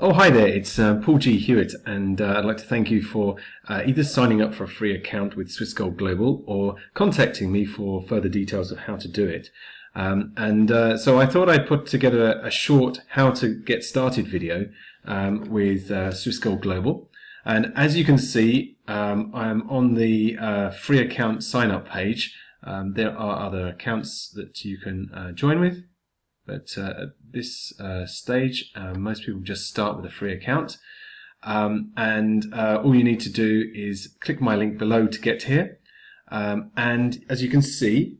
Oh, hi there, it's uh, Paul G. Hewitt, and uh, I'd like to thank you for uh, either signing up for a free account with Swiss Gold Global or contacting me for further details of how to do it. Um, and uh, so I thought I'd put together a, short how to get started video um, with uh, Swiss Gold Global. And as you can see, um, I'm on the uh, free account sign up page. Um, there are other accounts that you can join with. But uh, at this uh, stage, uh, most people just start with a free account. Um, and uh, all you need to do is click my link below to get here. Um, and as you can see,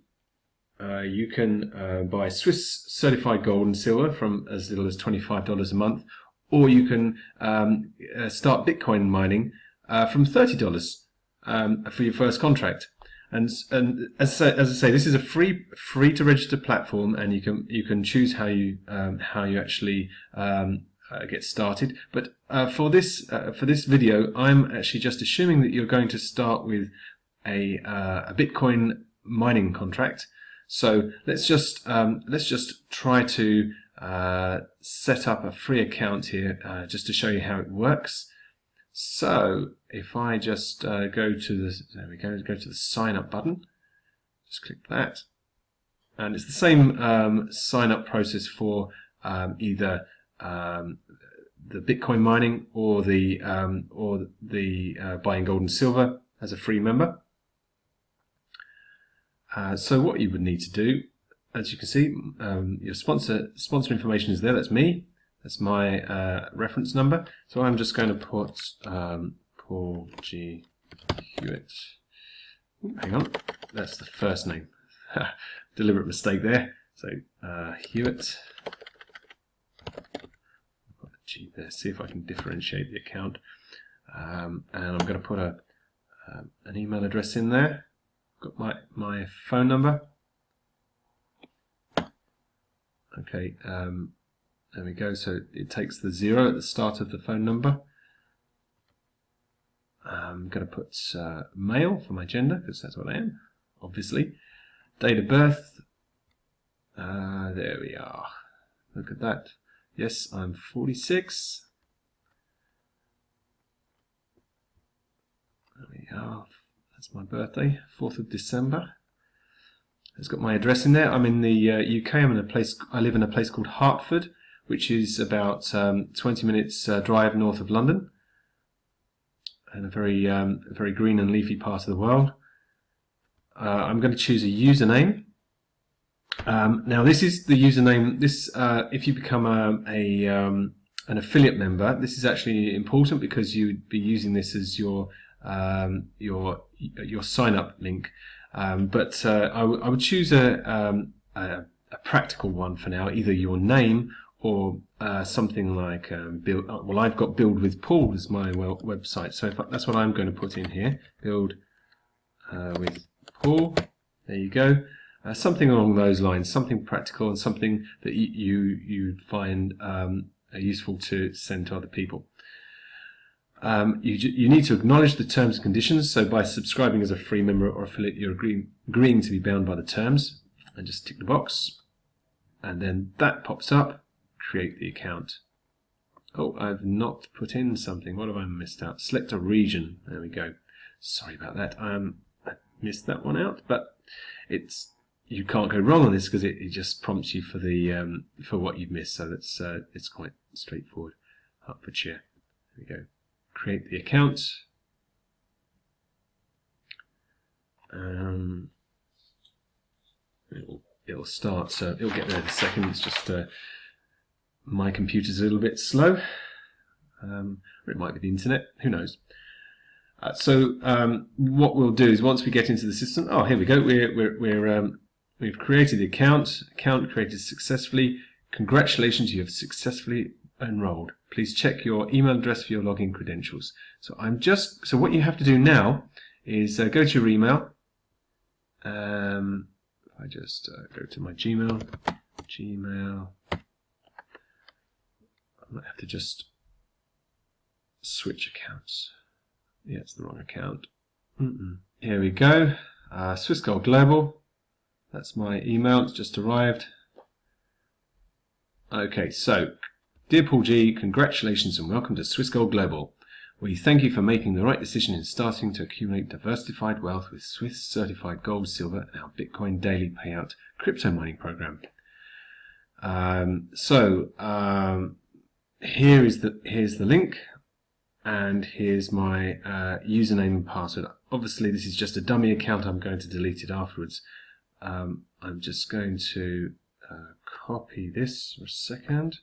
uh, you can uh, buy Swiss certified gold and silver from as little as $25 a month, or you can um, start Bitcoin mining from $30 um, for your first contract. And and as I, as I say, this is a free free to register platform, and you can you can choose how you um, how you actually um, uh, get started. But uh, for this uh, for this video, I'm actually just assuming that you're going to start with a uh, a Bitcoin mining contract. So let's just um, let's just try to uh, set up a free account here, uh, just to show you how it works. So if I just uh, go to the there we go go to the sign up button, just click that, and it's the same um, sign up process for um, either um, the Bitcoin mining or the um, or the uh, buying gold and silver as a free member. Uh, so what you would need to do, as you can see, um, your sponsor sponsor information is there. That's me. That's my uh, reference number. So I'm just going to put um, Paul G. Hewitt. hang on, that's the first name. Deliberate mistake there. So uh, Hewitt. G there. See if I can differentiate the account. Um, and I'm going to put a um, an email address in there. Got my my phone number. Okay. Um, there we go. So it takes the zero at the start of the phone number. I'm going to put uh, male for my gender because that's what I am, obviously. Date of birth. Uh, there we are. Look at that. Yes, I'm 46. There we are. That's my birthday, 4th of December. It's got my address in there. I'm in the uh, UK. I'm in a place. I live in a place called Hertford, which is about um, 20 minutes uh, drive north of London, and a very um, a very green and leafy part of the world. Uh, I'm going to choose a username. Um, now, this is the username. This, uh, if you become a, a um, an affiliate member, this is actually important because you'd be using this as your um, your your sign up link. Um, but uh, I, would choose a, um, a, a practical one for now, either your name or uh, something like um, build. Uh, well, I've got build with Paul as my well, website, so I, that's what I'm going to put in here. Build uh, with Paul. There you go. Uh, something along those lines, something practical and something that you you, find um, useful to send to other people. Um, you, you need to acknowledge the terms and conditions. So by subscribing as a free member or affiliate, you're agreeing, agreeing to be bound by the terms. And just tick the box. And then that pops up create the account. Oh, I've not put in something. What have I missed out? Select a region. There we go. Sorry about that. Um, I missed that one out, but it's you can't go wrong on this because it, it, just prompts you for the um, for what you've missed. So that's uh, it's quite straightforward. Hertfordshire. There we go. Create the account. Um, it'll it'll start. So it'll get there in a second. It's just uh, my computer's a little bit slow, um, or it might be the internet, who knows. Uh, so um, what we'll do is once we get into the system, oh here we go, we're, we're, we're um, we've created the account, account created successfully. Congratulations, you have successfully enrolled. Please check your email address for your login credentials. So I'm just, so what you have to do now is uh, go to your email. Um, I just uh, go to my Gmail, Gmail, I might have to just switch accounts. Yeah, it's the wrong account. Mm -mm. Here we go. Uh, Swiss Gold Global. That's my email. It's just arrived. Okay, so Dear Paul G, congratulations and welcome to Swiss Gold Global. We thank you for making the right decision in starting to accumulate diversified wealth with Swiss certified gold, silver, and our Bitcoin daily payout crypto mining program. Um, so um, here is the here's the link, and here's my uh, username and password. Obviously, this is just a dummy account. I'm going to delete it afterwards. Um, I'm just going to uh, copy this for a second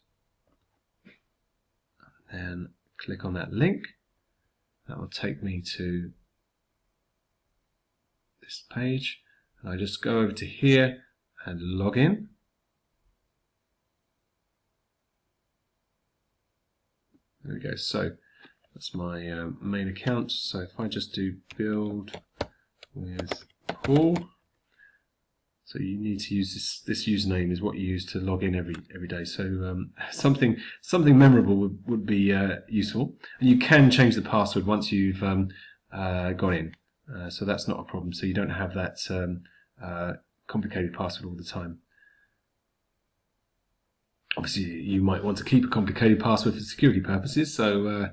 and then click on that link. That will take me to this page. And I just go over to here and log in. There we go. So that's my um, main account. So if I just do build with Paul, so you need to use this, this username is what you use to log in every every day. So um, something something memorable would, would be uh, useful. And you can change the password once you've um, uh, gone in. Uh, so that's not a problem. So you don't have that um, uh, complicated password all the time. Obviously, you might want to keep a complicated password for security purposes. So uh,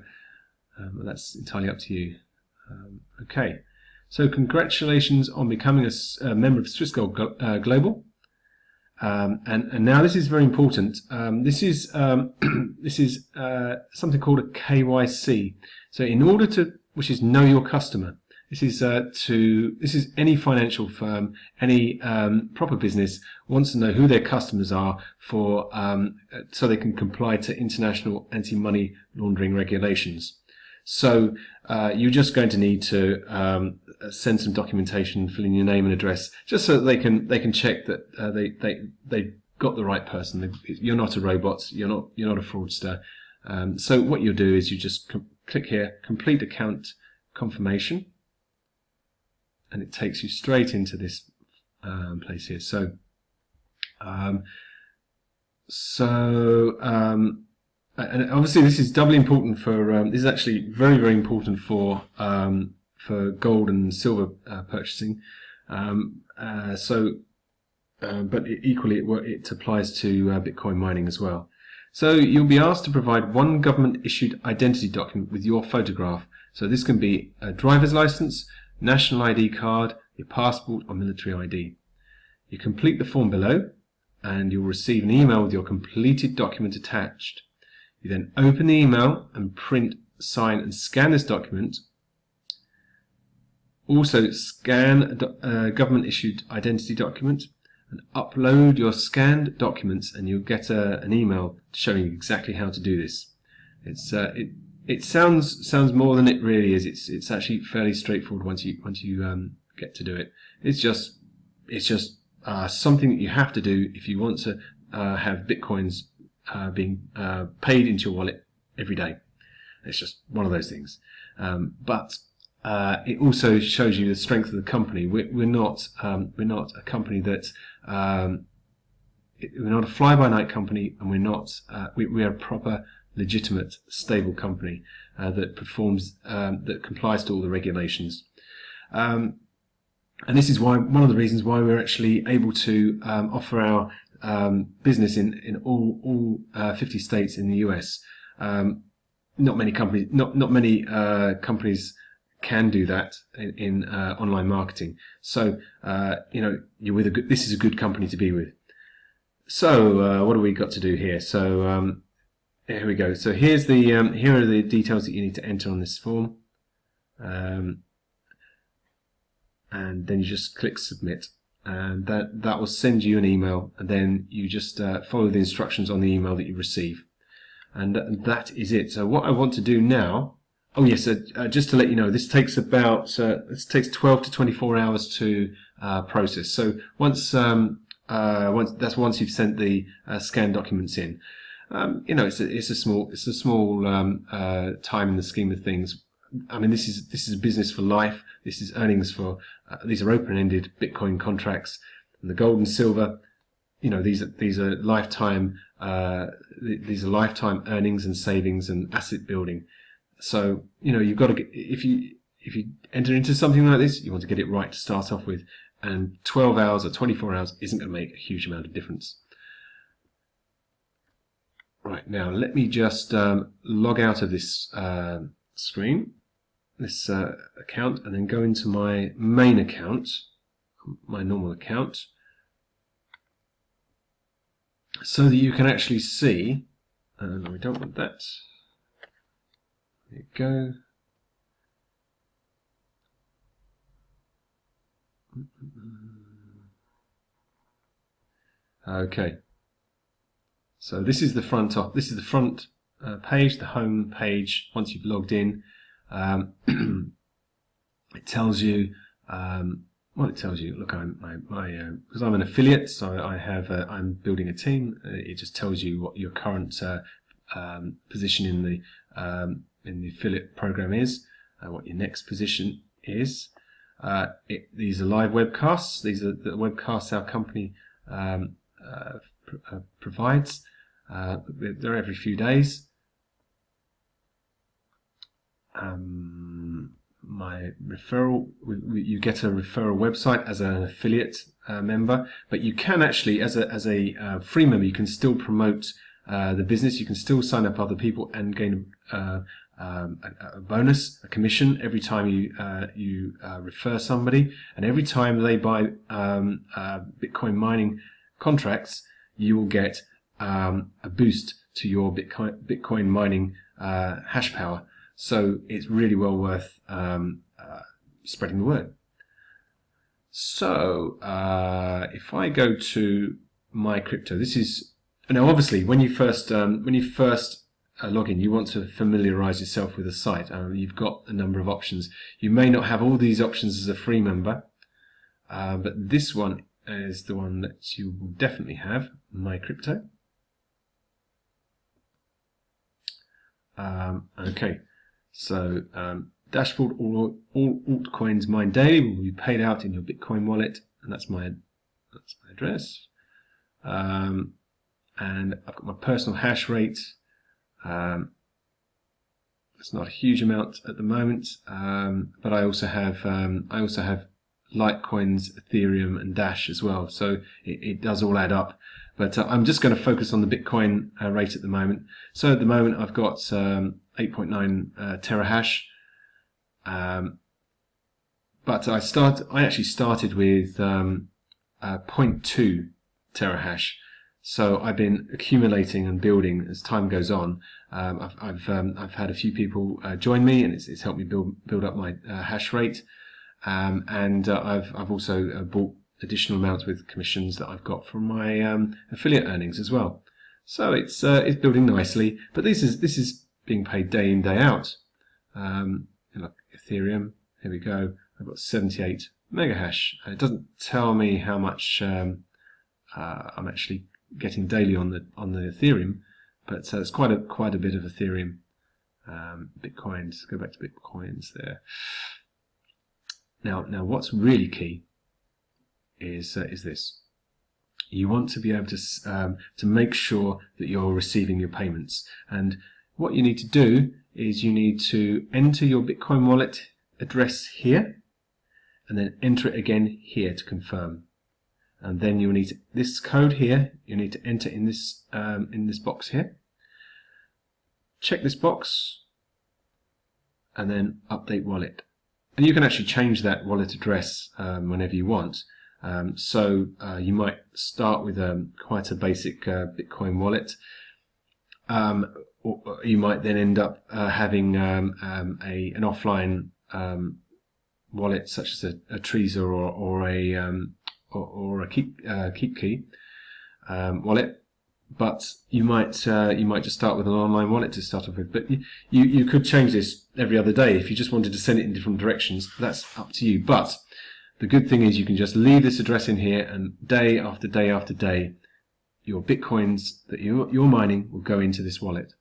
um, that's entirely up to you. Um, okay. So congratulations on becoming a, a member of Swiss Gold uh, Global. Um, and, and, now this is very important. Um, this is um, this is uh, something called a KYC. So in order to, which is know your customer. This is uh, to this is any financial firm, any um, proper business wants to know who their customers are for um, so they can comply to international anti-money laundering regulations. So uh, you're just going to need to um, send some documentation, fill in your name and address, just so they can they can check that uh, they they they got the right person. You're not a robot. You're not you're not a fraudster. Um, so what you'll do is you just click here, complete account confirmation, and it takes you straight into this um, place here. So um, so um, and obviously this is doubly important for um, this is actually very very important for um, for gold and silver uh, purchasing. Um, uh, so, uh, but it, equally it, it, applies to uh, Bitcoin mining as well. So you'll be asked to provide one government issued identity document with your photograph. So this can be a driver's license, national ID card, your passport or military ID. You complete the form below and you'll receive an email with your completed document attached. You then open the email and print, sign and scan this document. Also scan a government issued identity document and upload your scanned documents and you'll get a, an email showing you exactly how to do this. It's uh, it it sounds sounds more than it really is. It's it's actually fairly straightforward once you once you um, get to do it. It's just it's just uh, something that you have to do if you want to uh, have bitcoins uh, being uh, paid into your wallet every day. It's just one of those things. Um, but uh, it also shows you the strength of the company. We're, we're not um, we're not a company that um, we're not a fly by night company, and we're not uh, we, we, are a proper, legitimate, stable company uh, that performs um, that complies to all the regulations. Um, and this is why one of the reasons why we're actually able to um, offer our um, business in in all all uh, 50 states in the US. Um, not many companies, not not many uh, companies can do that in, in uh, online marketing. So uh, you know you're with a good. This is a good company to be with. So uh, what do we got to do here? So um, here we go. So here's the um, here are the details that you need to enter on this form. Um, and then you just click submit. And that that will send you an email and then you just uh, follow the instructions on the email that you receive. And that is it. So what I want to do now oh yes uh, uh, just to let you know this takes about uh, this takes 12 to 24 hours to uh, process. So once um, uh, once that's once you've sent the scanned documents in um, you know it's a, it's a small it's a small um, time in the scheme of things I mean, this is this is a business for life. This is earnings for uh, these are open-ended Bitcoin contracts, and the gold and silver. You know, these are these are lifetime uh, these are lifetime earnings and savings and asset building. So you know, you've got to get if you if you enter into something like this, you want to get it right to start off with. And 12 hours or 24 hours isn't going to make a huge amount of difference. Right, now let me just um, log out of this uh, screen, this uh, account, and then go into my main account, my normal account, so that you can actually see, uh, no, we don't want that, there you go, Okay, so this is the front off. This is the front uh, page, the home page. Once you've logged in, um, it tells you. Um, well, it tells you. Look, I'm my because uh, I'm an affiliate, so I have I'm building a team. Uh, it just tells you what your current uh, um, position in the um, in the affiliate program is, uh, what your next position is. It, these are live webcasts. These are the webcasts our company um, pr provides. Uh, they're every few days. Um, my referral, you get a referral website as an affiliate uh, member, but you can actually, as a as a uh, free member, you can still promote uh, the business. You can still sign up other people and gain uh, um, a, a, bonus, a commission every time you uh, you refer somebody, and every time they buy um, Bitcoin mining contracts, you will get um, a boost to your Bitcoin, Bitcoin mining uh, hash power. So it's really well worth um, uh, spreading the word. So uh, if I go to my crypto, this is now obviously when you first um, when you first uh, log in, you want to familiarize yourself with the site. Um, you've got a number of options. You may not have all these options as a free member, uh, but this one is the one that you will definitely have, my crypto. Um, okay, so um, dashboard all, all altcoins mined daily will be paid out in your Bitcoin wallet, and that's my that's my address. Um, and I've got my personal hash rate. Um, it's not a huge amount at the moment, um, but I also have um, I also have Litecoins, Ethereum, and Dash as well. So it, it does all add up. But uh, I'm just going to focus on the Bitcoin uh, rate at the moment. So at the moment, I've got um, 8.9 uh, terahash. Um, but I start. I actually started with um, uh, 0.2 terahash. So I've been accumulating and building as time goes on. Um, I've I've, um, I've, had a few people uh, join me, and it's, it's helped me build build up my uh, hash rate. Um, and I've I've also bought additional amounts with commissions that I've got from my um, affiliate earnings as well. So it's uh, it's building nicely, but this is this is being paid day in day out. Um, like Ethereum, here we go. I've got 78 megahash. It doesn't tell me how much um, uh, I'm actually getting daily on the on the Ethereum, but uh, it's quite a quite a bit of Ethereum. Um, Bitcoins. Go back to Bitcoins there. Now, now, what's really key is uh, is this: you want to be able to um, to make sure that you're receiving your payments. And what you need to do is you need to enter your Bitcoin wallet address here, and then enter it again here to confirm. And then you'll need to, this code here. You need to enter in this um, in this box here. Check this box, and then update wallet. And you can actually change that wallet address um, whenever you want. Um, so uh, you might start with um, quite a basic uh, Bitcoin wallet. Um, you might then end up uh, having um, um, a an offline wallet such as a, a Trezor or, or a or, or, a Keep uh, KeepKey wallet but you might uh, you might just start with an online wallet to start off with. But you, you, you could change this every other day if you just wanted to send it in different directions. That's up to you. But the good thing is you can just leave this address in here, and day after day after day, your bitcoins that you're, mining will go into this wallet.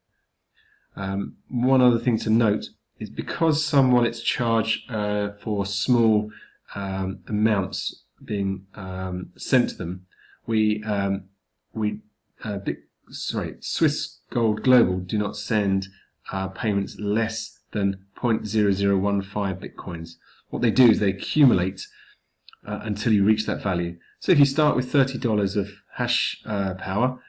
Um, one other thing to note is because some wallets charge uh, for small um, amounts being um, sent to them, we um, we uh, sorry, Swiss Gold Global do not send uh, payments less than 0.0015 bitcoins. What they do is they accumulate uh, until you reach that value. So if you start with $30 of hash uh, power,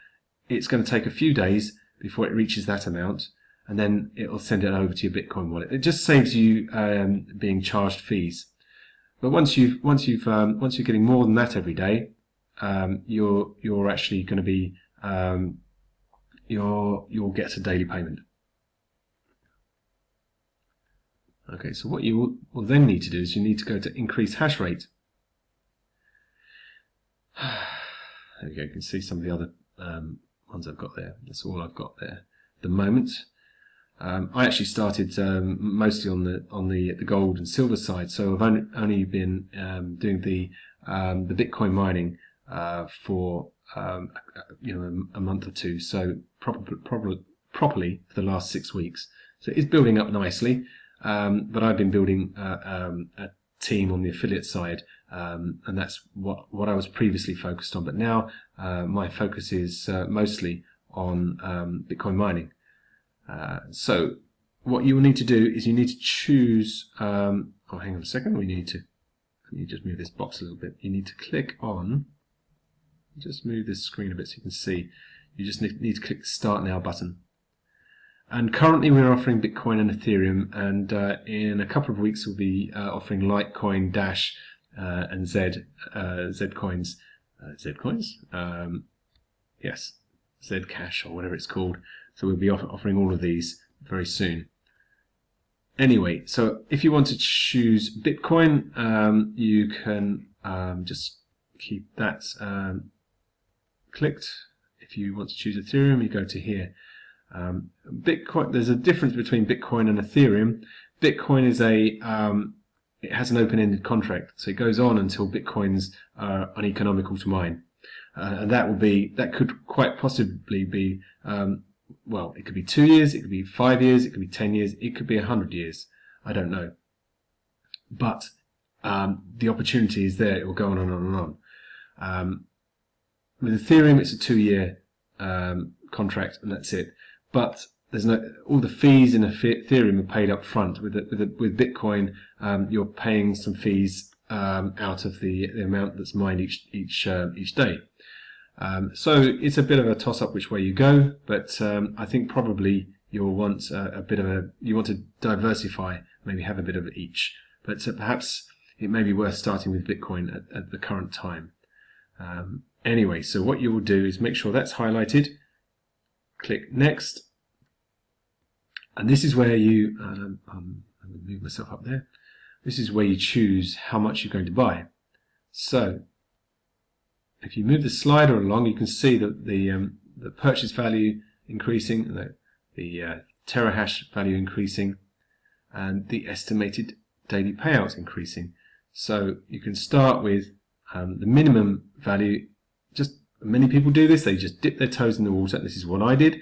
it's going to take a few days before it reaches that amount, and then it'll send it over to your Bitcoin wallet. It just saves you um, being charged fees. But once you've once you've um, once you're getting more than that every day, um, you're you're actually going to be um, you're you'll get a daily payment. Okay, so what you will then need to do is you need to go to increase hash rate. There go, you can see some of the other um, ones I've got there. That's all I've got there at the moment. Um, I actually started um, mostly on the on the the gold and silver side, so I've only, only been um, doing the um, the Bitcoin mining uh, for um, you know a, a, month or two, so probably proper, properly for the last six weeks. So it's building up nicely, um, but I've been building uh, team on the affiliate side, um, and that's what what I was previously focused on. But now uh, my focus is uh, mostly on um, Bitcoin mining. Uh, so what you will need to do is you need to choose. Um, oh, hang on a second. We need to. Let me just move this box a little bit. You need to click on. Just move this screen a bit so you can see. You just need, need to click the Start Now button. And currently we're offering Bitcoin and Ethereum, and uh, in a couple of weeks we'll be uh, offering Litecoin, Dash, uh, and Z uh, Z coins, uh, Z coins, um, yes, Zcash or whatever it's called. So we'll be off offering all of these very soon. Anyway, so if you want to choose Bitcoin, um, you can um, just keep that um, clicked. If you want to choose Ethereum, you go to here. Um, Bitcoin, there's a difference between Bitcoin and Ethereum. Bitcoin is a, um, it has an open-ended contract, so it goes on until Bitcoins are uneconomical to mine. Uh, and that will be, that could quite possibly be, um, well, it could be two years, it could be five years, it could be ten years, it could be a hundred years. I don't know. But um, the opportunity is there. It will go on and on and on. Um, with Ethereum, it's a two-year um, contract, and that's it but there's no all the fees in Ethereum are paid up front. With with, with Bitcoin, um, you're paying some fees um, out of the, the amount that's mined each each uh, each day. Um, so it's a bit of a toss up which way you go, but um, I think probably you'll want a, a, bit of a you want to diversify, maybe have a bit of each. But uh, perhaps it may be worth starting with Bitcoin at, at the current time. Um, anyway, so what you will do is make sure that's highlighted click next. And this is where you um, um, I'm going to move myself up there. This is where you choose how much you're going to buy. So if you move the slider along you can see that the um, the purchase value increasing the, the uh, terahash value increasing and the estimated daily payouts increasing. So you can start with um, the minimum value just Many people do this. They just dip their toes in the water. This is what I did.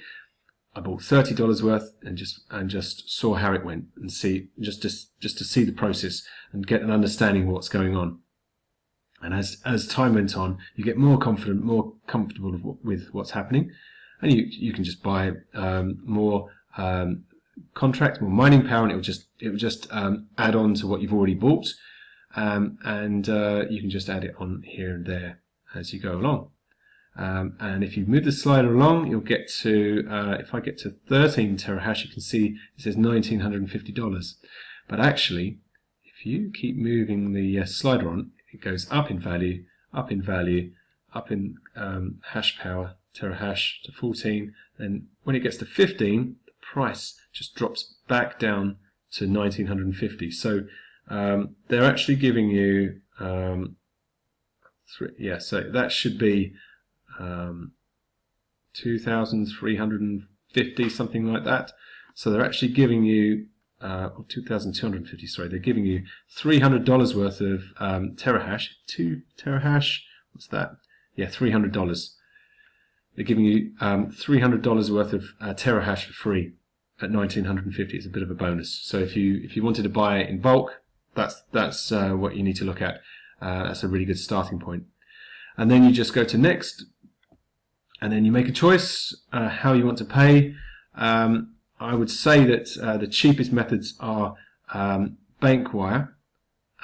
I bought thirty dollars worth and just and just saw how it went and see just to, just to see the process and get an understanding of what's going on. And as as time went on, you get more confident, more comfortable with what's happening, and you you can just buy um, more um, contracts, more mining power, and it will just it will just um, add on to what you've already bought, um, and uh, you can just add it on here and there as you go along. Um, and if you move the slider along, you'll get to, uh, if I get to 13 terahash, you can see it says $1,950. But actually, if you keep moving the uh, slider on, it goes up in value, up in value, up in um, hash power, terahash to 14. Then when it gets to 15, the price just drops back down to 1950. So um, they're actually giving you, um, three, yeah, so that should be um, 2,350, something like that. So they're actually giving you, uh, 2,250, sorry, they're giving you $300 worth of um, terahash. 2 terahash, what's that? Yeah, $300. They're giving you um, $300 worth of uh, terahash for free at 1950. It's a bit of a bonus. So if you if you wanted to buy it in bulk, that's that's uh, what you need to look at. Uh, that's a really good starting point. And then you just go to next, and then you make a choice uh, how you want to pay. Um, I would say that uh, the cheapest methods are um, bank wire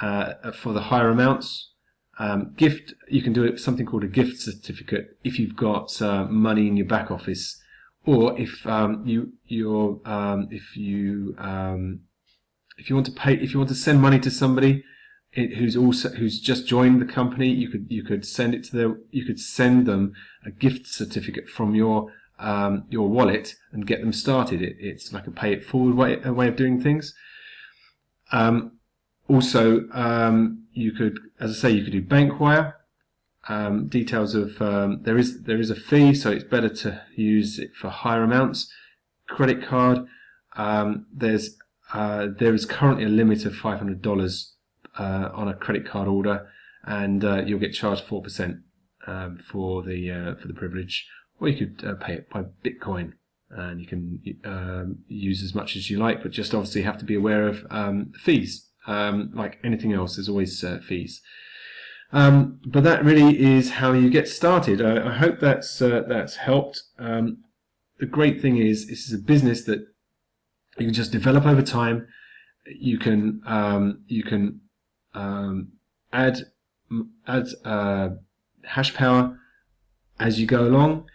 uh, for the higher amounts. Um, gift, you can do it something called a gift certificate if you've got uh, money in your back office, or if um, you you're um, if you um, if you want to pay if you want to send money to somebody who's also who's just joined the company, you could you could send it to their you could send them a gift certificate from your um, your wallet and get them started. It, it's like a pay it forward way, a way of doing things. Um, also, um, you could, as I say, you could do bank wire. Um, details of um, there is there is a fee, so it's better to use it for higher amounts. Credit card. Um, there's uh, there is currently a limit of five hundred dollars uh, on a credit card order, and uh, you'll get charged four percent um, for the uh, for the privilege. Or you could uh, pay it by Bitcoin, and you can um, use as much as you like, but just obviously have to be aware of um, fees. Um, like anything else, there's always uh, fees. Um, but that really is how you get started. I, I hope that's uh, that's helped. Um, the great thing is this is a business that you can just develop over time. You can you can um, add add uh, hash power as you go along.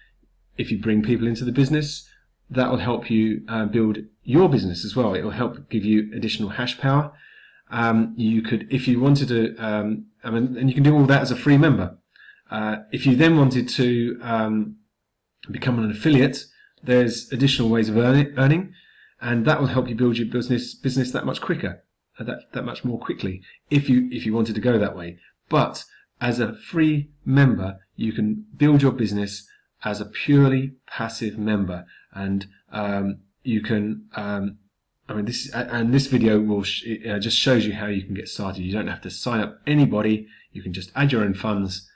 If you bring people into the business, that will help you uh, build your business as well. It will help give you additional hash power. Um, you could, if you wanted to, um, I mean, and you can do all that as a free member. Uh, if you then wanted to um, become an affiliate, there's additional ways of earning, and that will help you build your business business that much quicker, that that much more quickly. If you if you wanted to go that way, but as a free member, you can build your business as a purely passive member, and um, you can. Um, I mean, this and this video will sh uh, just shows you how you can get started. You don't have to sign up anybody. You can just add your own funds,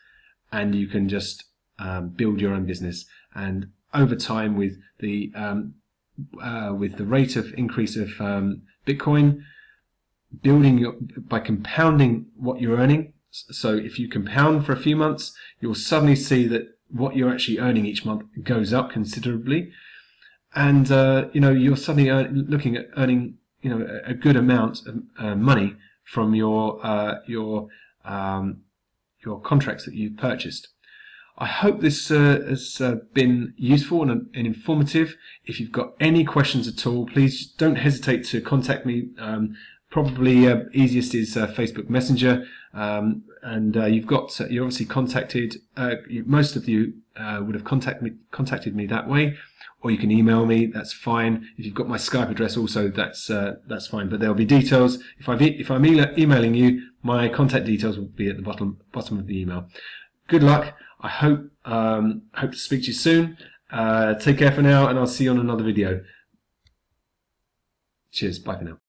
and you can just um, build your own business. And over time, with the um, uh, with the rate of increase of um, Bitcoin, building your, by compounding what you're earning. So if you compound for a few months, you'll suddenly see that what you're actually earning each month goes up considerably, and uh, you know you're suddenly earn, looking at earning you know a, good amount of uh, money from your uh, your um, your contracts that you've purchased. I hope this uh, has uh, been useful and, and, informative. If you've got any questions at all, please don't hesitate to contact me. Um, probably uh, easiest is uh, Facebook Messenger, um, and uh, you've got uh, you're obviously contacted. most of you would have contacted me, contacted me that way, or you can email me. That's fine. If you've got my Skype address, also that's that's fine. But there'll be details. If I if I'm e emailing you, my contact details will be at the bottom bottom of the email. Good luck. I hope um, hope to speak to you soon. Uh, take care for now, and I'll see you on another video. Cheers. Bye for now.